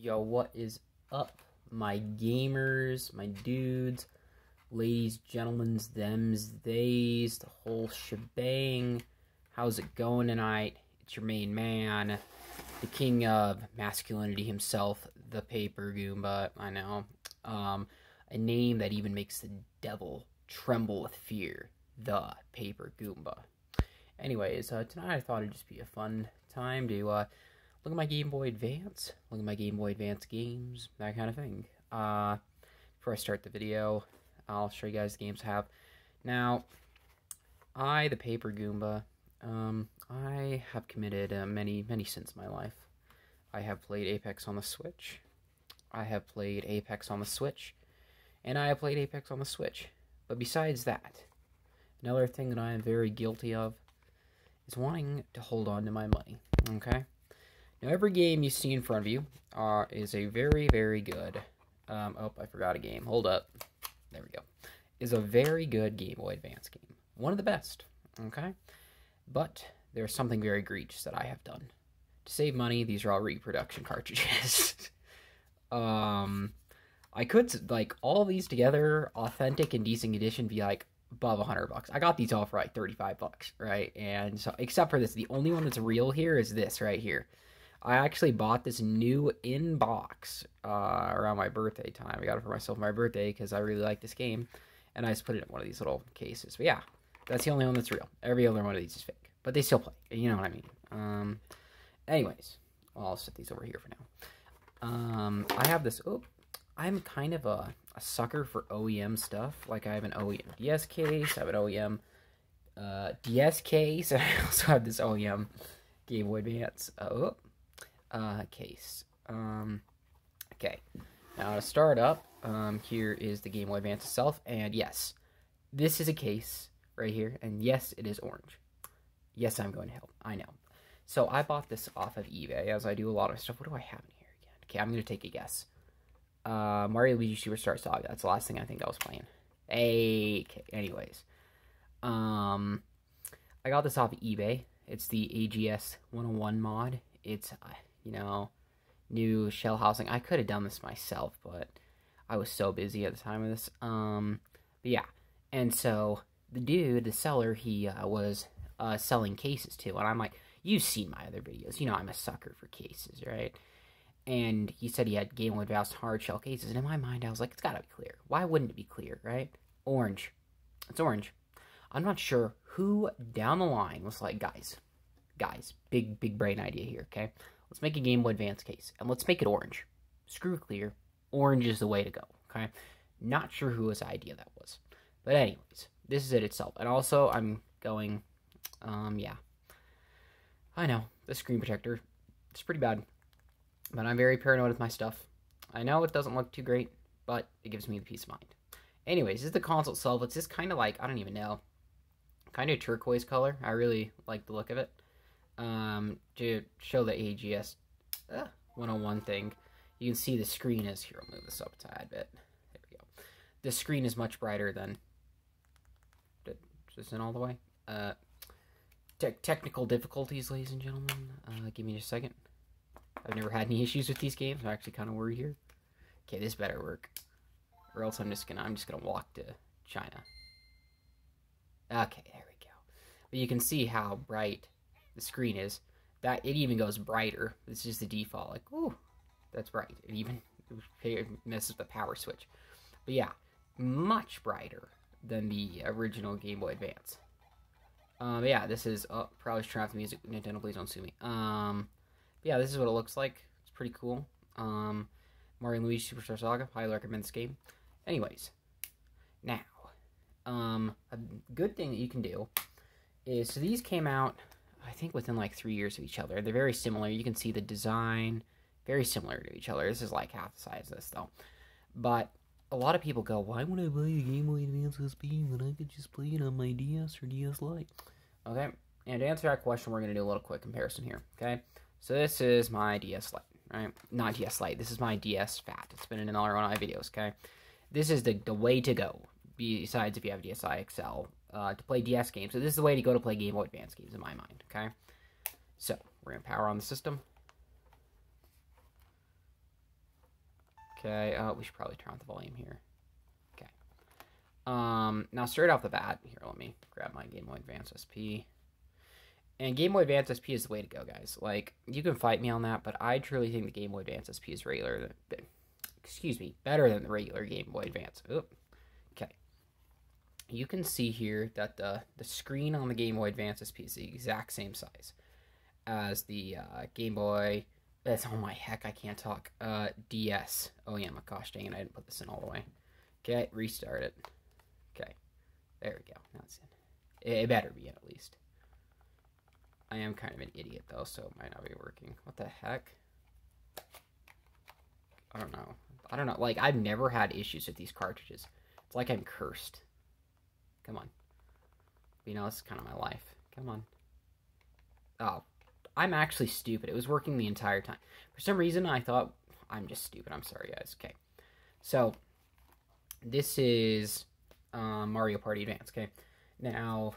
Yo, what is up, my gamers, my dudes, ladies, gentlemen, thems, theys, the whole shebang. How's it going tonight? It's your main man, the king of masculinity himself, the Paper Goomba. I know. Um, a name that even makes the devil tremble with fear. The Paper Goomba. Anyways, uh, tonight I thought it'd just be a fun time to uh, look at my Game Boy Advance, look at my Game Boy Advance games, that kind of thing. Uh, before I start the video, I'll show you guys the games I have. Now, I, the Paper Goomba, um, I have committed uh, many, many sins in my life. I have played Apex on the Switch. I have played Apex on the Switch. And I have played Apex on the Switch. But besides that, another thing that I am very guilty of is wanting to hold on to my money. Okay? Now, every game you see in front of you uh, is a very, very good. Um, oh, I forgot a game. Hold up. There we go. Is a very good Game Boy Advance game. One of the best. Okay? But there's something very egregious that I have done. To save money, these are all reproduction cartridges. um, I could, like, all these together, authentic and decent condition, be like above 100 bucks. I got these all for like 35 bucks, right? And so, except for this, the only one that's real here is this right here. I actually bought this new inbox uh, around my birthday time. I got it for myself my birthday because I really like this game, and I just put it in one of these little cases. But yeah, that's the only one that's real. Every other one of these is fake, but they still play. You know what I mean? Um, anyways, well, I'll set these over here for now. Um, I have this. Oh, I'm kind of a, a sucker for OEM stuff. Like I have an OEM DS case. I have an OEM uh, DS case, and I also have this OEM Game Boy Advance. Uh, oh uh, case. Um, okay, now to start up, um, here is the Game Boy Advance itself, and yes, this is a case right here, and yes, it is orange. Yes, I'm going to help. I know. So I bought this off of eBay, as I do a lot of stuff. What do I have in here again? Okay, I'm going to take a guess. Uh, Mario Luigi Superstar Saga. That's the last thing I think I was playing. Hey, okay, anyways. Um, I got this off of eBay. It's the AGS 101 mod. It's, uh, you know, new shell housing. I could have done this myself, but I was so busy at the time of this. Um, but yeah, and so the dude, the seller, he uh, was uh, selling cases too, and I'm like, you've seen my other videos, you know, I'm a sucker for cases, right? And he said he had Game Boy Advance hard shell cases, and in my mind, I was like, it's gotta be clear. Why wouldn't it be clear, right? Orange. It's orange. I'm not sure who down the line was like, guys, guys, big, big brain idea here, okay? Let's make a Game Boy Advance case, and let's make it orange. Screw clear. Orange is the way to go, okay? Not sure whose idea that was. But anyways, this is it itself. And also, I'm going, um, yeah. I know, the screen protector, it's pretty bad. But I'm very paranoid with my stuff. I know it doesn't look too great, but it gives me the peace of mind. Anyways, this is the console itself. It's just kind of like, I don't even know, kind of turquoise color. I really like the look of it um, to show the AGS uh, 101 thing, you can see the screen is, here, I'll move this up a tad bit. There we go. The screen is much brighter than, is this in all the way? Uh, te technical difficulties, ladies and gentlemen. Uh, give me a second. I've never had any issues with these games. I'm actually kind of worried here. Okay, this better work. Or else I'm just gonna, I'm just gonna walk to China. Okay, there we go. But you can see how bright the screen is, that it even goes brighter. This is the default. Like, ooh, that's bright. It even messes with the power switch. But yeah, much brighter than the original Game Boy Advance. Um, yeah, this is oh, probably trap music. Nintendo, please don't sue me. Um, yeah, this is what it looks like. It's pretty cool. Um, Mario and Luigi Superstar Saga. Highly recommend this game. Anyways, now, um, a good thing that you can do is so these came out I think within like three years of each other. They're very similar. You can see the design, very similar to each other. This is like half the size of this though. But a lot of people go, why would I buy a Game Boy Advance SP when I could just play it on my DS or DS Lite? Okay, and to answer that question, we're going to do a little quick comparison here, okay? So this is my DS Lite, right? Not DS Lite, this is my DS Phat. It's been in all our own videos, okay? This is the, the way to go, besides if you have DSi XL uh, to play DS games. So this is the way to go to play Game Boy Advance games in my mind, okay? So, we're going to power on the system. Okay, uh, we should probably turn off the volume here. Okay. Um, now straight off the bat, here, let me grab my Game Boy Advance SP. And Game Boy Advance SP is the way to go, guys. Like, you can fight me on that, but I truly think the Game Boy Advance SP is regular. Excuse me, better than the regular Game Boy Advance. You can see here that the the screen on the Game Boy Advance SP is the exact same size as the uh, Game Boy. That's oh my heck, I can't talk. Uh, DS. Oh yeah, my gosh dang it, I didn't put this in all the way. Okay, restart it. Okay, there we go. Now it's in. It better be in at least. I am kind of an idiot though, so it might not be working. What the heck? I don't know. I don't know. Like, I've never had issues with these cartridges. It's like I'm cursed. Come on. You know, this is kind of my life. Come on. Oh, I'm actually stupid. It was working the entire time. For some reason, I thought I'm just stupid. I'm sorry, guys. Okay. So, this is um, Mario Party Advance, okay? Now,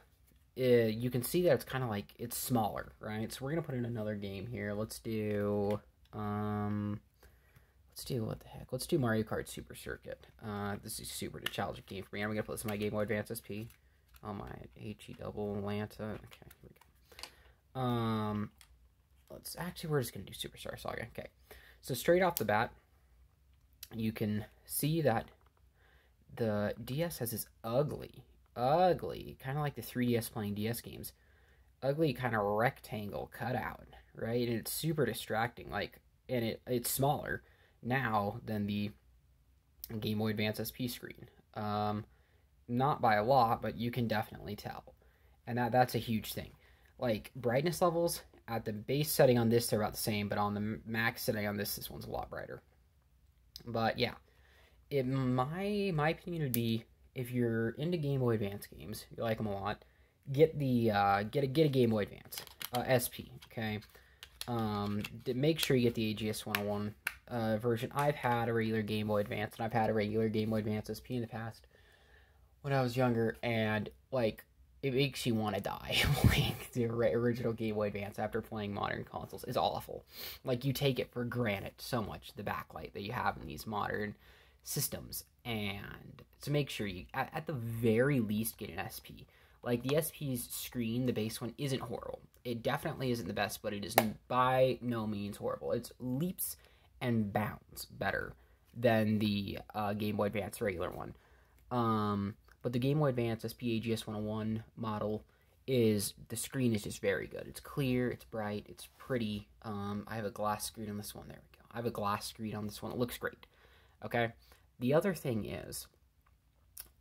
uh, you can see that it's kind of like, it's smaller, right? So we're going to put in another game here. Let's do, um, let's do, what the heck? Let's do Mario Kart Super Circuit. Uh, this is super challenging game for me. I'm going to put this in my Game Boy Advance SP. On my HE double Atlanta. Okay, here we go. Um, let's, actually, we're just going to do Superstar Saga. Okay, so straight off the bat, you can see that the DS has this ugly ugly, kind of like the 3DS playing DS games, ugly kind of rectangle cutout, right? And it's super distracting. Like, and it it's smaller now than the Game Boy Advance SP screen. Um, not by a lot, but you can definitely tell, and that that's a huge thing. Like brightness levels at the base setting on this, they're about the same, but on the max setting on this, this one's a lot brighter. But yeah, in my my opinion would be if you're into Game Boy Advance games, you like them a lot, get the uh, get a get a Game Boy Advance uh, SP. Okay, um, make sure you get the AGS 101 uh, version. I've had a regular Game Boy Advance, and I've had a regular Game Boy Advance SP in the past when I was younger, and like it makes you want to die like the original Game Boy Advance after playing modern consoles. is awful. Like you take it for granted so much the backlight that you have in these modern systems and to make sure you at, at, the very least get an SP. Like the SP's screen, the base one isn't horrible. It definitely isn't the best, but it is by no means horrible. It's leaps and bounds better than the uh, Game Boy Advance regular one. Um, but the Game Boy Advance SP AGS 101 model is the screen is just very good. It's clear, it's bright, it's pretty. Um, I have a glass screen on this one. There we go. I have a glass screen on this one. It looks great. Okay. The other thing is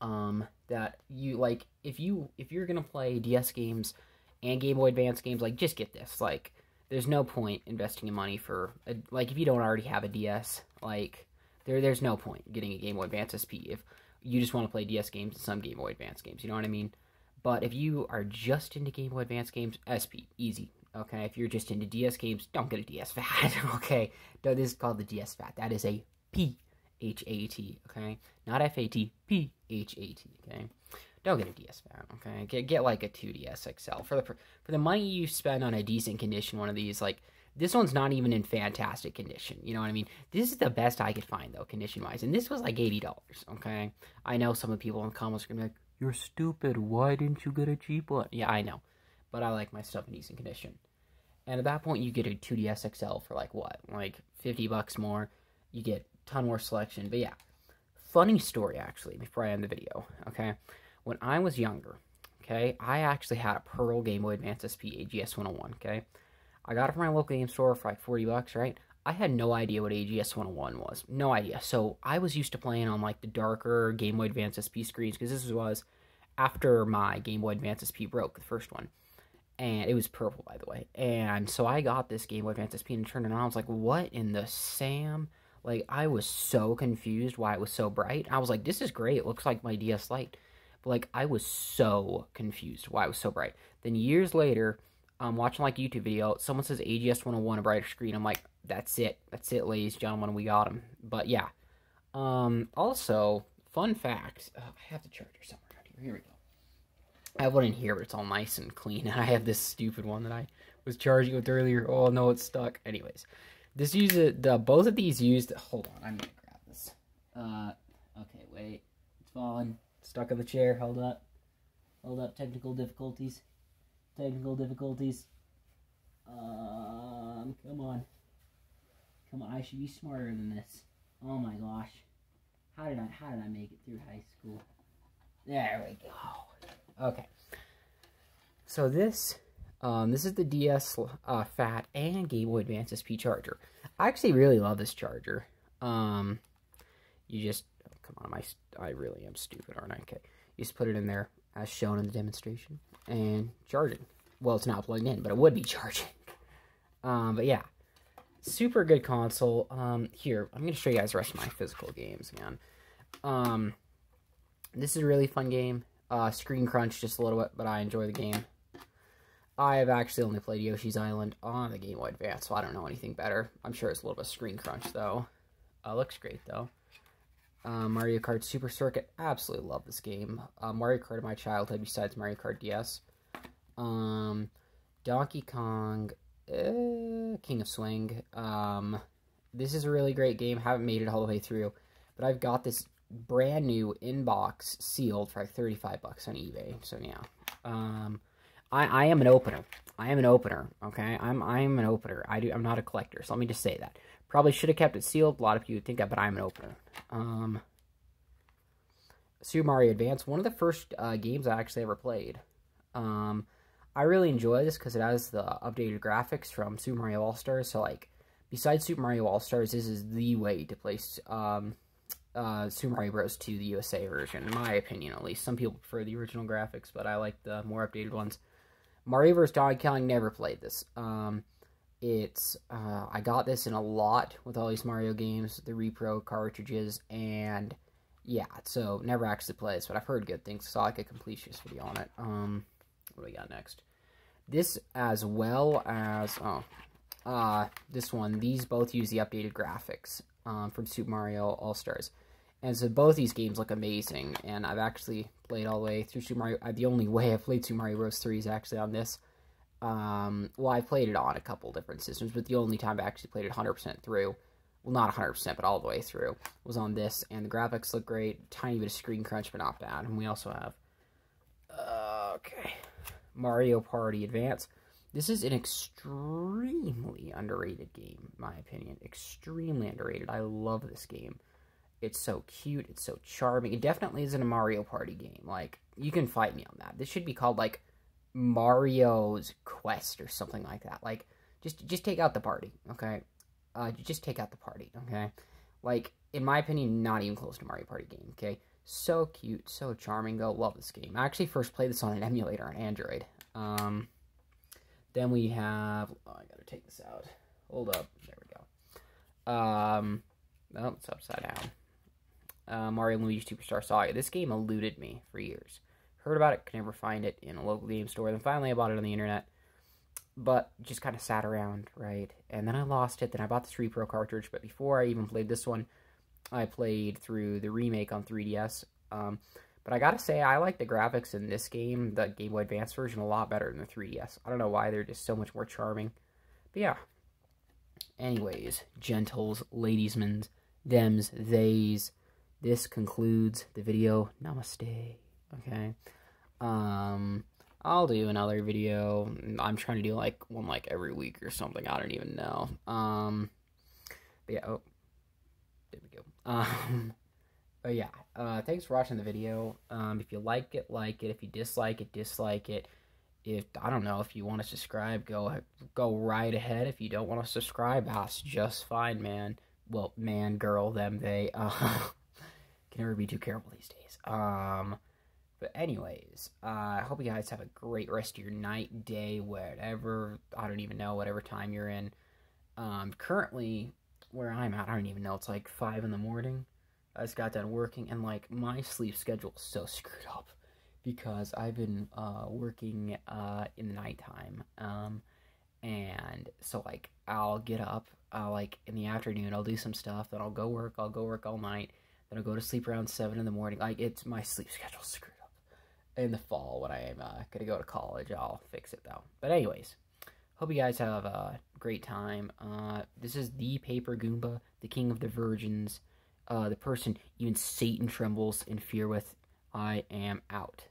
um, that you like if you if you're gonna play DS games and Game Boy Advance games, like just get this. Like, there's no point investing in money for a, like if you don't already have a DS, like there there's no point getting a Game Boy Advance SP if you just want to play DS games and some Game Boy Advance games. You know what I mean? But if you are just into Game Boy Advance games, SP easy. Okay, if you're just into DS games, don't get a DS Phat. okay, no, this is called the DS Phat. That is a P H A T, okay? Not F A T, P H A T, okay? Don't get a DS Phat, okay? Get get like a 2DS XL for the for the money you spend on a decent condition one of these. Like this one's not even in fantastic condition. You know what I mean? This is the best I could find though, condition wise, and this was like eighty dollars. Okay, I know some of the people in the comments are gonna be like, "You're stupid. Why didn't you get a cheap one?" Yeah, I know, but I like my stuff in decent condition. And at that point, you get a 2DS XL for like what, like 50 bucks more. You get ton more selection. But yeah, funny story actually, before I end the video, okay? When I was younger, okay, I actually had a Pearl Game Boy Advance SP AGS 101, okay? I got it from my local game store for like 40 bucks, right? I had no idea what AGS 101 was. No idea. So I was used to playing on like the darker Game Boy Advance SP screens because this was after my Game Boy Advance SP broke, the first one. And it was purple, by the way. And so I got this Game Boy Advance SP and turned it on. I was like, what in the Sam? Like, I was so confused why it was so bright. I was like, this is great. It looks like my DS Lite. But, like, I was so confused why it was so bright. Then years later, I'm watching, like, YouTube video. Someone says AGS 101, a brighter screen. I'm like, that's it. That's it, ladies and gentlemen. We got them. But, yeah. Um, also, fun fact. Uh, I have the charger somewhere around here. Here we go. I have one in here, but it's all nice and clean. And I have this stupid one that I was charging with earlier. Oh, no, it's stuck. Anyways. This uses the both of these used. Hold on, I'm gonna grab this Uh, okay, wait. It's falling. Stuck in the chair. Hold up. Hold up. Technical difficulties. Technical difficulties. Um, come on. Come on, I should be smarter than this. Oh my gosh. How did I how did I make it through high school? There we go. Okay. So this um, this is the DS uh, Phat and Game Boy Advance SP charger. I actually really love this charger. Um, you just oh, come on, my I really am stupid, aren't I? Okay, you just put it in there as shown in the demonstration and charging. Well, it's not plugged in, but it would be charging. Um, but yeah, super good console. Um, here, I'm going to show you guys the rest of my physical games man. Um, this is a really fun game. Uh, screen crunch just a little bit, but I enjoy the game. I have actually only played Yoshi's Island on the Game Boy Advance, so I don't know anything better. I'm sure it's a little bit of screen crunch, though. Uh, looks great, though. Uh, Mario Kart Super Circuit, absolutely love this game. Uh, Mario Kart of my childhood besides Mario Kart DS. Um, Donkey Kong, uh, King of Swing. Um, this is a really great game. Haven't made it all the way through, but I've got this brand new inbox sealed for like 35 bucks on eBay. So yeah, um, I I am an opener. I am an opener. Okay, I'm I am an opener. I do. I'm not a collector. So let me just say that. Probably should have kept it sealed. A lot of would think that, but I'm an opener. Um, Super Mario Advance, one of the first uh, games I actually ever played. Um, I really enjoy this because it has the updated graphics from Super Mario All Stars. So like, besides Super Mario All Stars, this is the way to play um, uh, Super Mario Bros. 2, the USA version, in my opinion at least. Some people prefer the original graphics, but I like the more updated ones. Mario vs. Donkey Kong never played this. Um, it's uh, I got this in a lot with all these Mario games, the repro cartridges, and yeah, so never actually played this, but I've heard good things. Saw like a completionist video on it. Um, what do we got next? This as well as oh, uh, this one. These both use the updated graphics um, from Super Mario All Stars. And so both these games look amazing, and I've actually played all the way through Super Mario. Uh, the only way I've played Super Mario Bros. 3 is actually on this. Um, well, I played it on a couple different systems, but the only time I actually played it 100% through, well, not 100%, but all the way through, was on this. And the graphics look great. Tiny bit of screen crunch, but not bad. And we also have, uh, okay, Mario Party Advance. This is an extremely underrated game, in my opinion. Extremely underrated. I love this game. It's so cute. It's so charming. It definitely isn't a Mario Party game. Like, you can fight me on that. This should be called, like, Mario's Quest or something like that. Like, just just take out the party, okay? Uh, just take out the party, okay? Like, in my opinion, not even close to Mario Party game, okay? So cute, so charming, though. Love this game. I actually first played this on an emulator on Android. Um, then we have... Oh, I gotta take this out. Hold up. There we go. Um, oh, it's upside down uh, Mario Luigi Superstar Saga. This game eluded me for years. Heard about it, could never find it in a local game store. Then finally I bought it on the internet. But just kind of sat around, right? And then I lost it. Then I bought this repro cartridge. But before I even played this one, I played through the remake on 3DS. Um, but I gotta say, I like the graphics in this game, the Game Boy Advance version, a lot better than the 3DS. I don't know why, they're just so much more charming. But yeah. Anyways, gentles, ladiesmen, thems, theys, this concludes the video. Namaste. Okay. Um, I'll do another video. I'm trying to do like one like every week or something. I don't even know. Um, but yeah. Oh, there we go. Um, but yeah. Uh, thanks for watching the video. Um, if you like it, like it. If you dislike it, dislike it. If I don't know if you want to subscribe, go go right ahead. If you don't want to subscribe, that's just fine, man. Well, man, girl, them, they. Uh, can never be too careful these days. Um, but anyways, uh, I hope you guys have a great rest of your night, day, whatever. I don't even know, whatever time you're in. Um, currently, where I'm at, I don't even know. It's like 5 in the morning. I just got done working, and like my sleep schedule is so screwed up because I've been uh, working uh, in the nighttime. Um, and so like I'll get up, uh, like in the afternoon, I'll do some stuff, then I'll go work. I'll go work all night then I'll go to sleep around 7 in the morning. Like, it's my sleep schedule screwed up. In the fall, when I am uh, going to go to college, I'll fix it, though. But anyways, hope you guys have a great time. Uh, this is the Paper Goomba, the King of the Virgins. uh, the person even Satan trembles in fear with. I am out.